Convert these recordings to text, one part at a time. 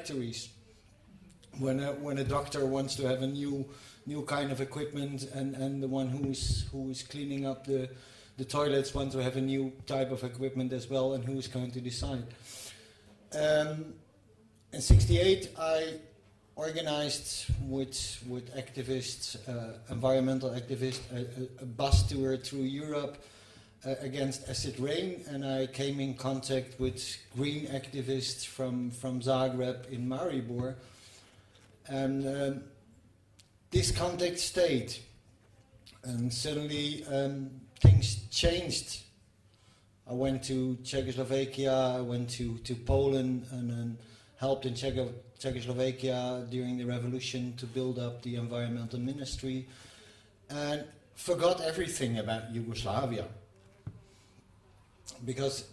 factories. When a, when a doctor wants to have a new new kind of equipment, and, and the one who is who is cleaning up the the toilets wants to have a new type of equipment as well, and who is going to decide. Um, in '68, I organized with with activists, uh, environmental activists, a, a, bus tour through Europe uh, against acid rain, and I came in contact with green activists from from Zagreb in Maribor, and um, this contact stayed, and suddenly um, things changed. I went to Czechoslovakia, I went to, to Poland, and, and helped in Czech Czechoslovakia during the revolution to build up the environmental ministry, and forgot everything about Yugoslavia. Because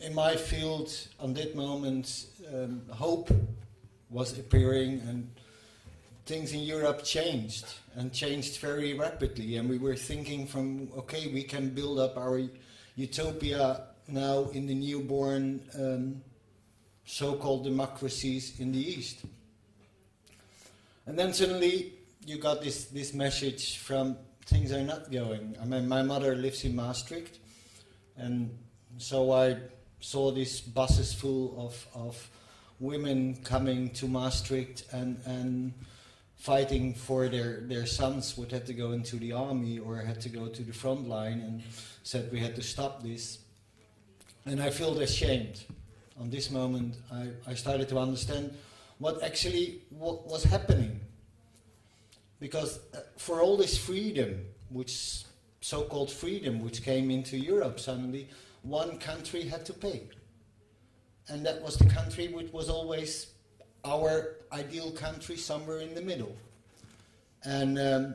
in my field, on that moment, um, hope was appearing, and things in Europe changed and changed very rapidly. And we were thinking from, okay, we can build up our utopia now in the newborn um, so-called democracies in the East. And then suddenly you got this, this message from things are not going. I mean, my mother lives in Maastricht, and so I saw these buses full of, of women coming to Maastricht and, and fighting for their, their sons would have to go into the army or had to go to the front line and said we had to stop this. And I felt ashamed. On this moment, I, I started to understand what actually what was happening. Because uh, for all this freedom, which so-called freedom, which came into Europe suddenly, one country had to pay. And that was the country which was always our ideal country somewhere in the middle. And um,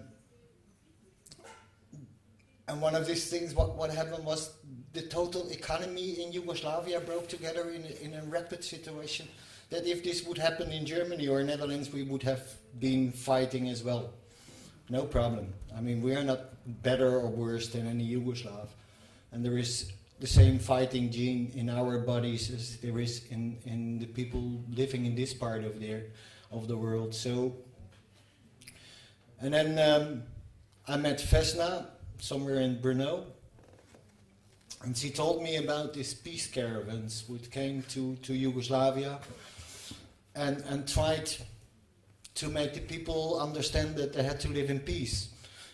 and one of these things, what, what happened was the total economy in Yugoslavia broke together in in a rapid situation. That if this would happen in Germany or Netherlands, we would have been fighting as well. No problem. I mean, we are not better or worse than any Yugoslav. And there is the same fighting gene in our bodies as there is in, in the people living in this part of the, of the world. So, and then um, I met Vesna somewhere in Brno, and she told me about these peace caravans which came to, to Yugoslavia and, and tried to make the people understand that they had to live in peace.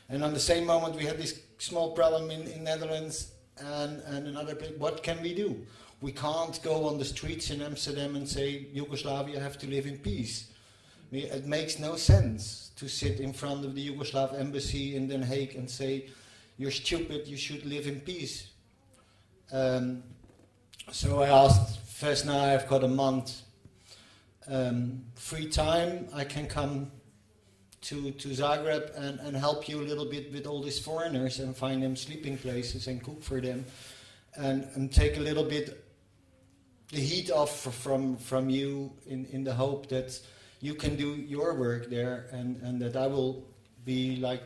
And on the same moment, we had this small problem in, in Netherlands and, and another place. What can we do? We can't go on the streets in Amsterdam and say Yugoslavia have to live in peace. It makes no sense to sit in front of the Yugoslav embassy in Den Haag and say, "You're stupid. You should live in peace." Um, so I asked Vesna, I've got a month um, free time. I can come to, to Zagreb and, and help you a little bit with all these foreigners and find them sleeping places and cook for them and, and take a little bit the heat off from, from you in, in the hope that you can do your work there and, and that I will be like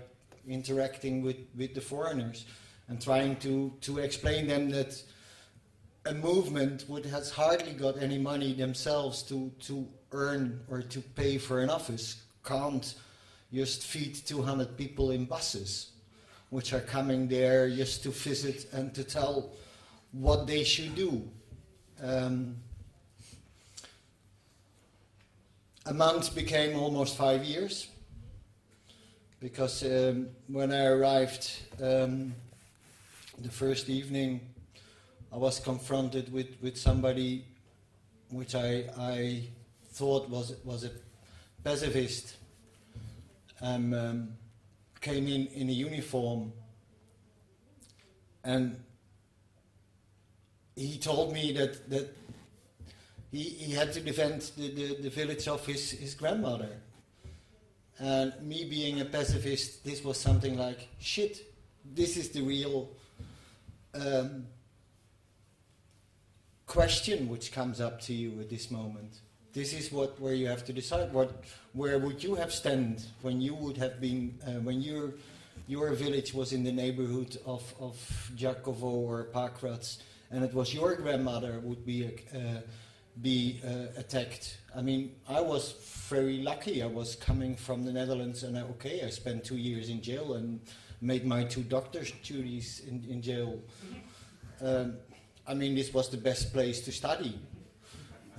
interacting with, with the foreigners and trying to, to explain them that a movement which has hardly got any money themselves to, to earn or to pay for an office can't just feed 200 people in buses, which are coming there just to visit and to tell what they should do. Um, a month became almost five years because um, when I arrived um, the first evening, I was confronted with, with somebody which I, I thought was, was a pacifist um, um, came in in a uniform and he told me that, that he, he had to defend the, the, the village of his, his grandmother. And me being a pacifist, this was something like, shit, this is the real um, question which comes up to you at this moment this is what where you have to decide what where would you have stand when you would have been uh, when your your village was in the neighborhood of of Đakovo or Pakrac and it was your grandmother would be uh, be uh, attacked. I mean, I was very lucky. I was coming from the Netherlands, and I, okay, I spent two years in jail and made my two doctor's duties in, in jail. Um, I mean, this was the best place to study.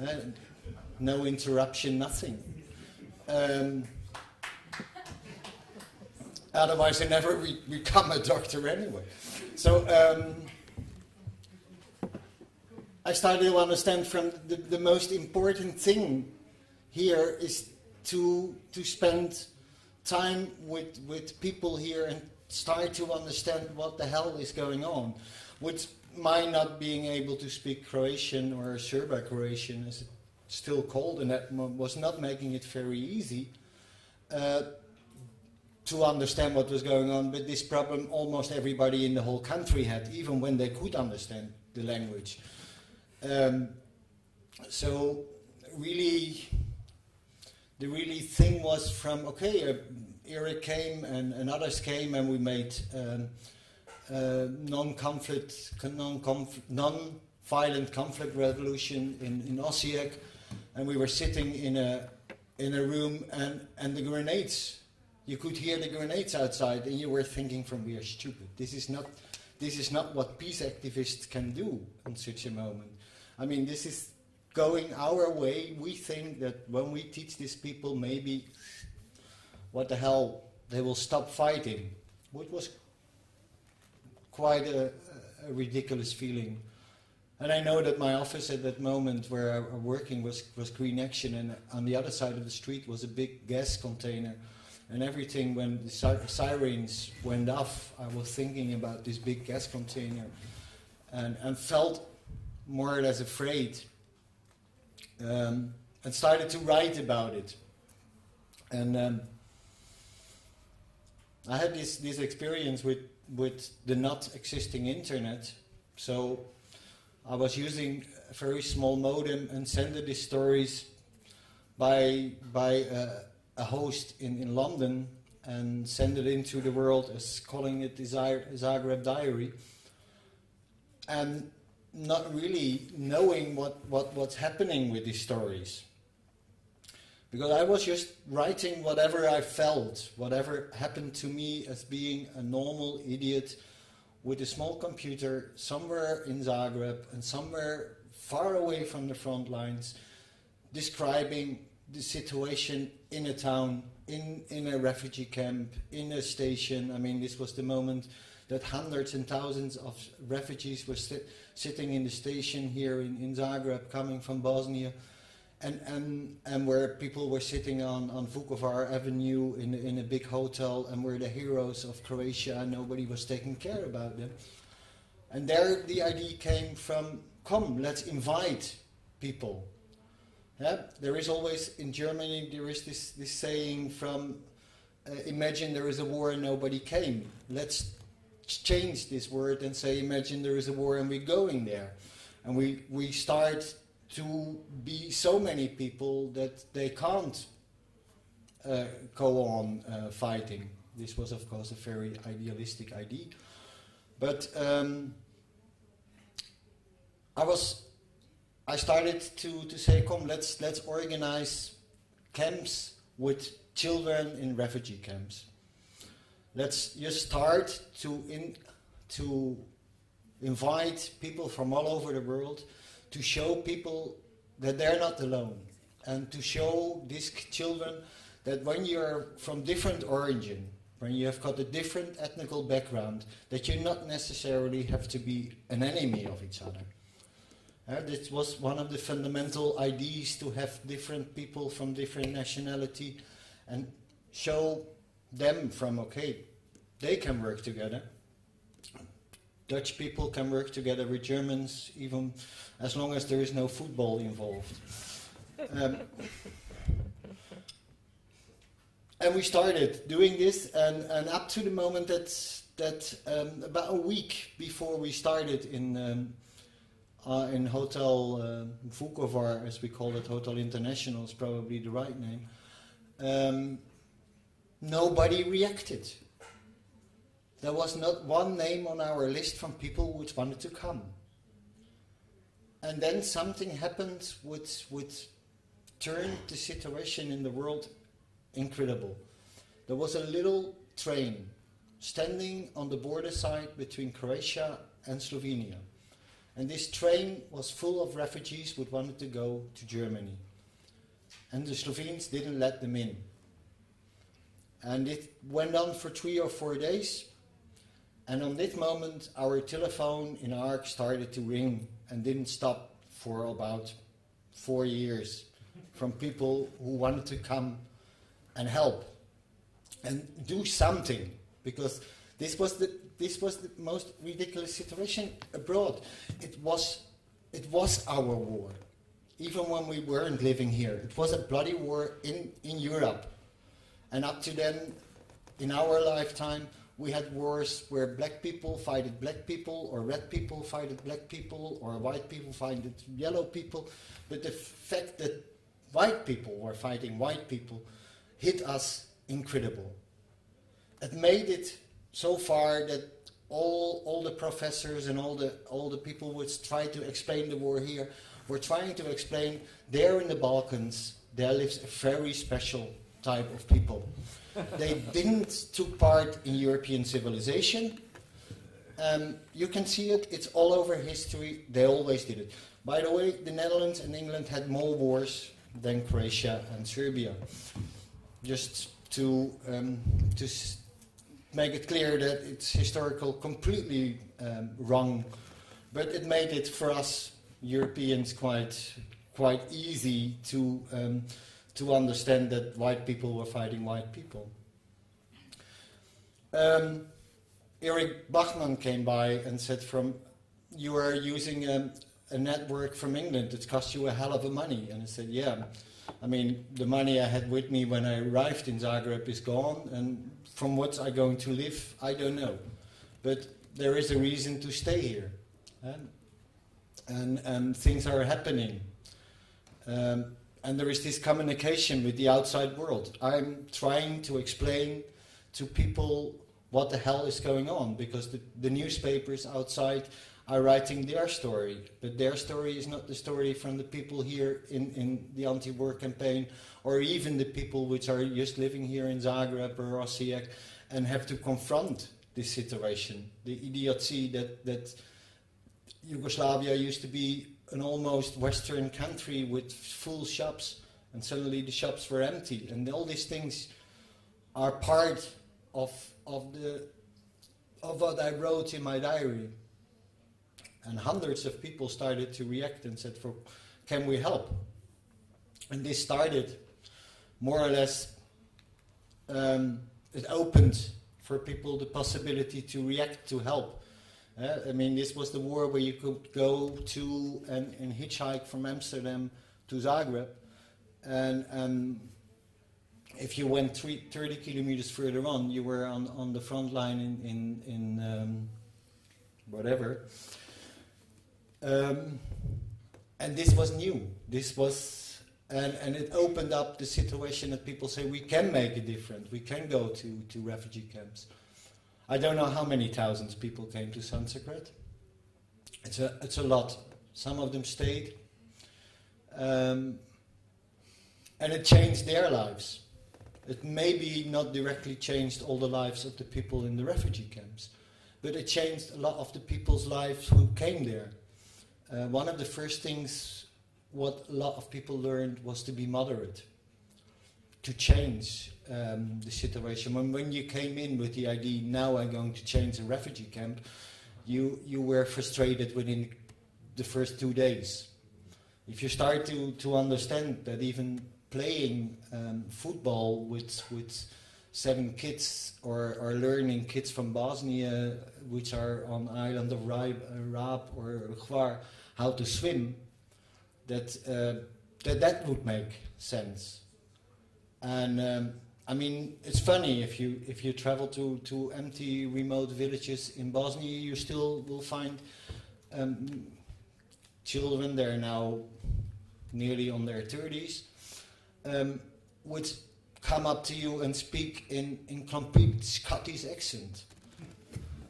Uh, no interruption, nothing. Um, otherwise, I never re- become a doctor anyway. So um, I started to understand from the, the most important thing here is to to spend time with with people here and start to understand what the hell is going on. With my not being able to speak Croatian or Serbo-Croatian, as it's still cold and that was not making it very easy uh, to understand what was going on. But this problem almost everybody in the whole country had, even when they could understand the language. Um, so really, the really thing was from okay, uh, Eric came and, and others came, and we made. Um, uh, non-conflict, non-violent conflict resolution in, in Osijek, and we were sitting in a in a room, and and the grenades, you could hear the grenades outside, and you were thinking, "From we are stupid. This is not, this is not what peace activists can do in such a moment." I mean, this is going our way. We think that when we teach these people, maybe, what the hell, they will stop fighting. which was quite a, a, ridiculous feeling. And I know that my office at that moment where I was working was, was Green Action, and on the other side of the street was a big gas container. And everything, when the sirens went off, I was thinking about this big gas container and, and felt more or less afraid. Um, and started to write about it. And um, I had this, this experience with with the not existing internet. So I was using a very small modem and sending these stories by by uh, a host in, in London and send it into the world as calling it the Zagreb Diary. And not really knowing what, what, what's happening with these stories because I was just writing whatever I felt, whatever happened to me as being a normal idiot with a small computer somewhere in Zagreb and somewhere far away from the front lines, describing the situation in a town, in, in a refugee camp, in a station. I mean, this was the moment that hundreds and thousands of refugees were sit, sitting in the station here in, in Zagreb, coming from Bosnia and, and, and where people were sitting on, on Vukovar Avenue in, in a big hotel and were the heroes of Croatia and nobody was taking care about them. And there the idea came from, come, let's invite people. Yeah? There is always, in Germany, there is this, this saying from, uh, imagine there is a war and nobody came. Let's change this word and say, imagine there is a war and we're going there. And we, we start to be so many people that they can't uh, go on uh, fighting. This was, of course, a very idealistic idea. But um, I was, I started to, to say, come, let's, let's organize camps with children in refugee camps. Let's just start to, in, to invite people from all over the world to show people that they're not alone and to show these children that when you're from different origin, when you have got a different ethnical background, that you not necessarily have to be an enemy of each other. Uh, this was one of the fundamental ideas to have different people from different nationality and show them from okay, they can work together Dutch people can work together with Germans, even as long as there is no football involved. Um, and we started doing this, and, and up to the moment that that um, about a week before we started in um, uh, in Hotel uh, Vukovar, as we call it, Hotel International is probably the right name. Um, nobody reacted. There was not one name on our list from people who wanted to come. and then something happened which, which turned the situation in the world incredible. There was a little train standing on the border side between Croatia and Slovenia. And this train was full of refugees who wanted to go to Germany. And the Slovenes didn't let them in. And it went on for three or four days. And on this moment, our telephone in ARK started to ring and didn't stop for about four years from people who wanted to come and help and do something because this was the this was the most ridiculous situation abroad. It was it was our war, even when we weren't living here. It was a bloody war in in Europe, and up to then, in our lifetime, we had wars where black people fighted black people, or red people fighted black people, or white people fighted yellow people. But the fact that white people were fighting white people hit us incredible. It made it so far that all, all the professors and all the, all the people which tried to explain the war here were trying to explain there in the Balkans there lives a very special type of people. they didn't took part in European civilization. Um, you can see it, it's all over history, they always did it. By the way, the Netherlands and England had more wars than Croatia and Serbia. Just to, um, to make it clear that it's historical completely um, wrong, but it made it for us Europeans quite quite easy to um, to understand that white people were fighting white people. Um, Eric Bachman came by and said, "From you are using a, a network from England. It cost you a hell of a money." And I said, "Yeah." I mean, the money I had with me when I arrived in Zagreb is gone, and from what I'm going to live, I don't know. But there is a reason to stay here. Um, and, and things are happening. Um, and there is this communication with the outside world. I'm trying to explain to people what the hell is going on because the, the newspapers outside are writing their story, but their story is not the story from the people here in, in the anti-war campaign, or even the people which are just living here in Zagreb or Osijek and have to confront this situation, the idiocy that, that Yugoslavia used to be an almost Western country with full shops, and suddenly the shops were empty, and all these things are part of of the of what I wrote in my diary and hundreds of people started to react and said, "For can we help?" And this started more or less. Um, it opened for people the possibility to react to help. Uh, I mean, this was the war where you could go to and, and hitchhike from Amsterdam to Zagreb, and um, if you went three, 30 kilometers further on, you were on, on the front line in, in, in um, whatever. Um, and this was new. This was, and, and it opened up the situation that people say we can make a difference. We can go to, to refugee camps. I don't know how many thousands people came to Suncokret. It's a, it's a lot. Some of them stayed. Um, and it changed their lives. It maybe not directly changed all the lives of the people in the refugee camps, but it changed a lot of the people's lives who came there. Uh, one of the first things what a lot of people learned was to be moderate, to change um, the situation. When, when you came in with the idea, now I'm going to change a refugee camp, you, you were frustrated within the first two days. If you start to, to understand that even playing um, football with, with seven kids or, or learning kids from Bosnia, which are on island of Rab or Hvar, how to swim, that, uh, that that would make sense. And um, I mean, it's funny if you if you travel to, to empty remote villages in Bosnia, you still will find um, children. They're now nearly on their thirties, um, which come up to you and speak in in complete Scottish accent.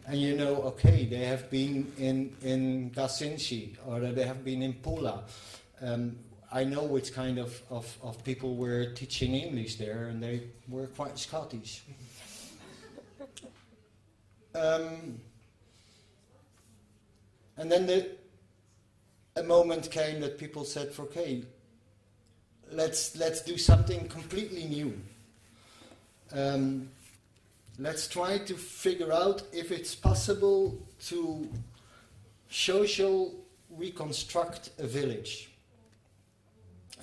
and you know, okay, they have been in in Gasinci or they have been in Pula. Um, I know which kind of, of, of people were teaching English there, and they were quite Scottish. um, and then the, a moment came that people said, "Okay, let's let's do something completely new. Um, let's try to figure out if it's possible to social reconstruct a village."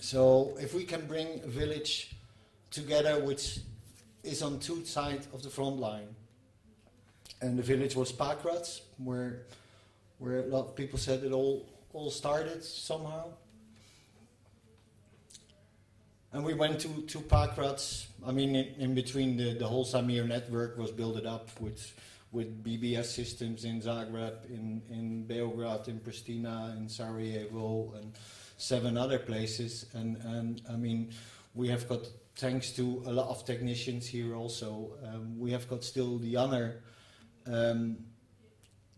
So if we can bring a village together which is on two sides of the front line, and the village was Pakrac, where where a lot of people said it all all started somehow. And we went to, to Pakrac. I mean, in, in, between the, the whole ZaMir network was built up with with BBS systems in Zagreb, in, in Beograd, in Pristina, in Sarajevo, and seven other places. And, and I mean, we have got, thanks to a lot of technicians here also, um, we have got still the honor um,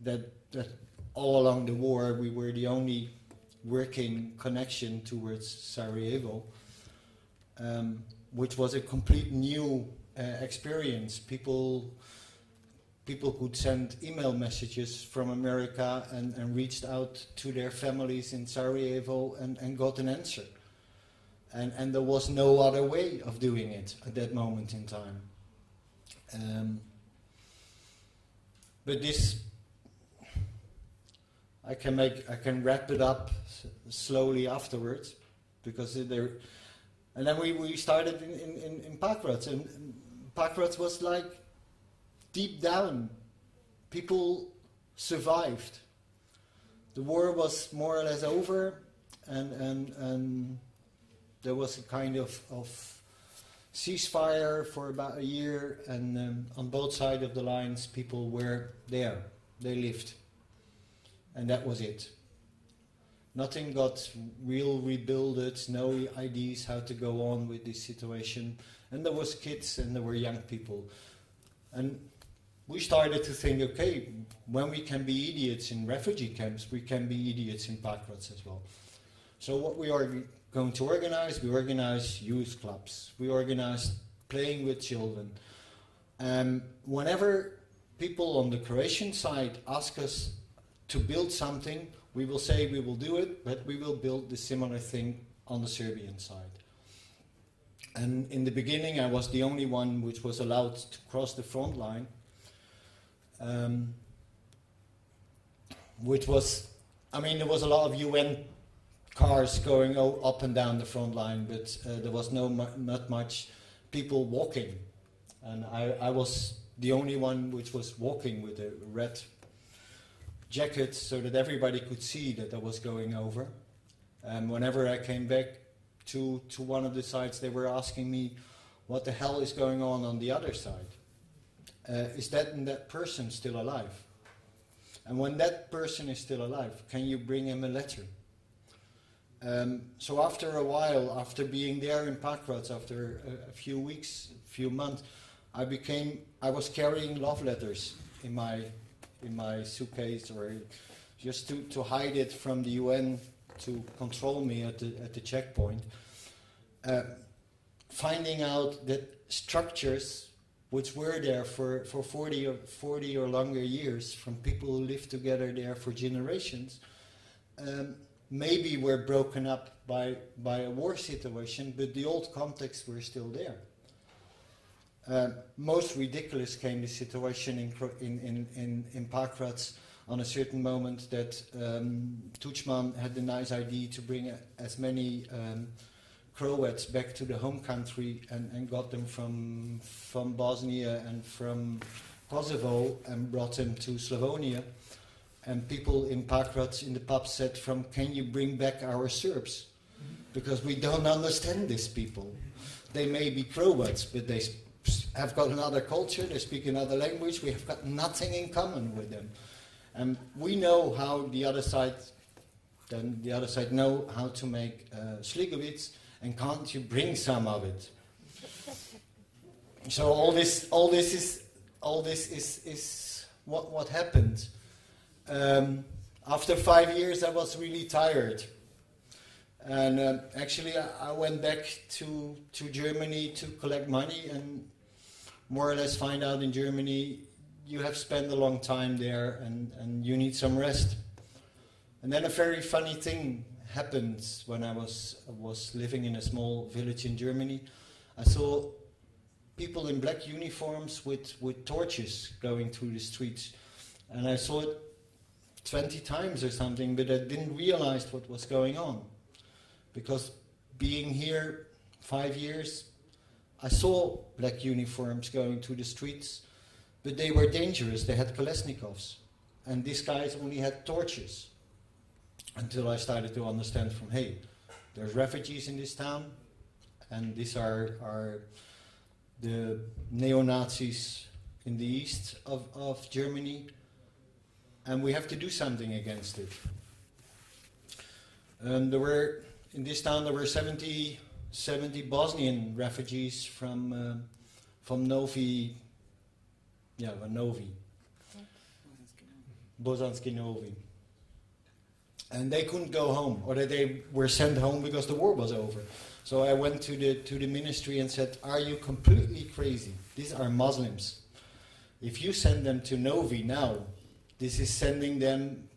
that, that all along the war we were the only working connection towards Sarajevo, um, which was a complete new uh, experience. People people could send email messages from America and, and reached out to their families in Sarajevo and, and got an answer. And, and there was no other way of doing it at that moment in time. Um, but this, I can make, I can wrap it up slowly afterwards, because there, and then we, we started in, in, in, Pakrac, and Pakrac was like deep down, people survived. The war was more or less over, and, and, and there was a kind of, of ceasefire for about a year, and um, on both sides of the lines, people were there. They lived. And that was it. Nothing got real rebuilded, no ideas how to go on with this situation. And there was kids and there were young people. And we started to think, okay, when we can be idiots in refugee camps, we can be idiots in Pakrac as well. So what we are going to organize, we organize youth clubs, we organize playing with children. Um, whenever people on the Croatian side ask us to build something, we will say we will do it, but we will build the similar thing on the Serbian side. And in the beginning, I was the only one which was allowed to cross the front line um, which was, I mean, there was a lot of UN cars going up and down the front line, but uh, there was no mu not much people walking, and I, I was the only one which was walking with a red jacket so that everybody could see that I was going over. And whenever I came back to, to one of the sites, they were asking me, what the hell is going on on the other side? Uh, is that that person still alive? And when that person is still alive, can you bring him a letter? Um, so after a while, after being there in Pakrac, after a, a, few weeks, a few months, I became, I was carrying love letters in my, in my suitcase or just to, to hide it from the UN to control me at the, at the checkpoint. Uh, finding out that structures which were there for, for 40, or, 40 or longer years from people who lived together there for generations, um, maybe were broken up by, by a war situation, but the old context were still there. Uh, most ridiculous came the situation in, in, in, in, in Pakrac on a certain moment that um, Tuđman had the nice idea to bring a, as many um, Croats back to the home country and, and got them from, from Bosnia and from Kosovo and brought them to Slavonia. And people in Pakrac in the pub said, from, can you bring back our Serbs? Because we don't understand these people. They may be Croats, but they have got another culture, they speak another language, we have got nothing in common with them. And we know how the other side, then the other side know how to make uh, Sligovic, and can't you bring some of it? so all this, all this is, all this is, is what, what happened. Um, after five years, I was really tired. And um, actually, I, I, went back to, to Germany to collect money and more or less find out in Germany you have spent a long time there and, and you need some rest. And then a very funny thing happened when I was, was living in a small village in Germany. I saw people in black uniforms with, with torches going through the streets. And I saw it 20 times or something, but I didn't realize what was going on. Because being here five years, I saw black uniforms going through the streets, but they were dangerous. They had Kalashnikovs. And these guys only had torches. Until I started to understand from, hey, there's refugees in this town, and these are, are the neo-Nazis in the east of, of Germany, and we have to do something against it. And there were, in this town, there were 70, 70 Bosnian refugees from, uh, from Novi, yeah, Novi, Bosanski Novi. And they couldn't go home, or they were sent home because the war was over. So I went to the, to the ministry and said, Are you completely crazy? These are Muslims. If you send them to Novi now, this is sending them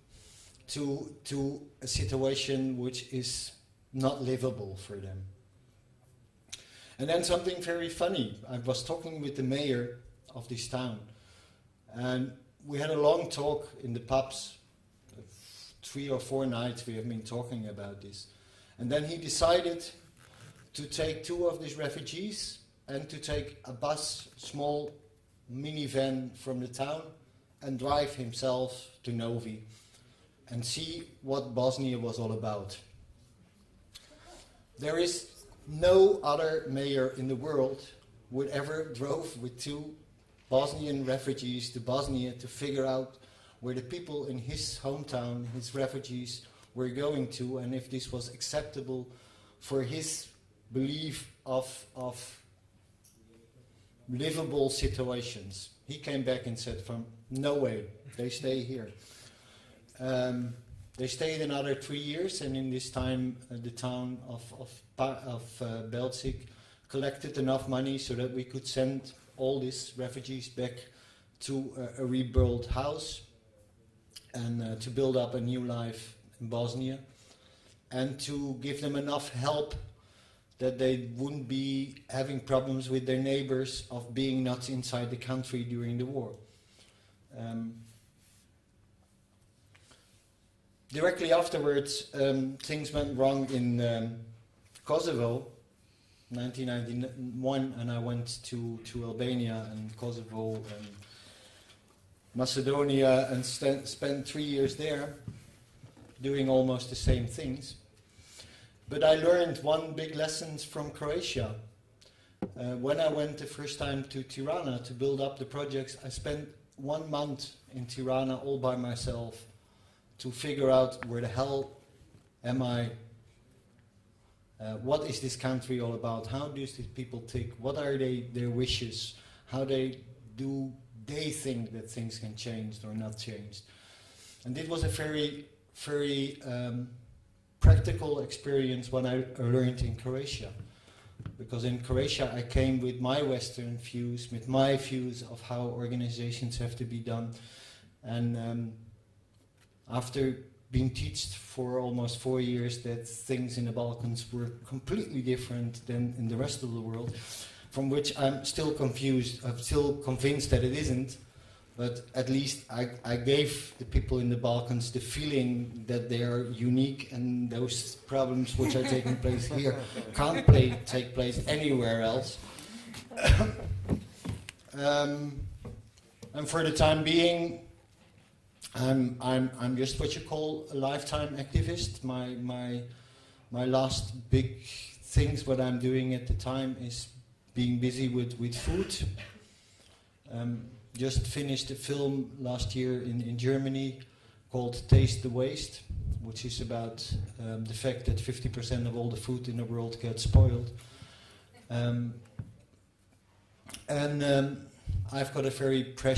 to, to a situation which is not livable for them. And then something very funny. I was talking with the mayor of this town, and we had a long talk in the pubs. Three or four nights we have been talking about this. And then he decided to take two of these refugees and to take a bus, small minivan from the town and drive himself to Novi and see what Bosnia was all about. There is no other mayor in the world would ever drove with two Bosnian refugees to Bosnia to figure out where the people in his hometown, his refugees, were going to and if this was acceptable for his belief of, of livable situations. He came back and said, from no way, they stay here. Um, they stayed another three years, and in this time, uh, the town of, of, of uh, Belzig collected enough money so that we could send all these refugees back to a, a rebuilt house and uh, to build up a new life in Bosnia and to give them enough help that they wouldn't be having problems with their neighbors of being not inside the country during the war. Um, directly afterwards, um, things went wrong in um, Kosovo, 1991, and I went to, to Albania and Kosovo and Macedonia and spent three years there doing almost the same things. But I learned one big lesson from Croatia. Uh, when I went the first time to Tirana to build up the projects, I spent one month in Tirana all by myself to figure out where the hell am I? Uh, what is this country all about? How do these people think? What are they, their wishes? How they do they think that things can change or not change? And it was a very, very um, practical experience when I learned in Croatia. Because in Croatia I came with my Western views, with my views of how organizations have to be done. And um, after being taught for almost four years that things in the Balkans were completely different than in the rest of the world, from which I'm still confused, I'm still convinced that it isn't, but at least I, I gave the people in the Balkans the feeling that they are unique and those problems which are taking place here can't play, take place anywhere else. um, and for the time being, I'm, I'm, I'm just what you call a lifetime activist. My, my, my last big things, what I'm doing at the time, is being busy with, with food. Um, just finished a film last year in, in Germany called Taste the Waste, which is about um, the fact that 50% of all the food in the world gets spoiled. Um, and um, I've got a very precious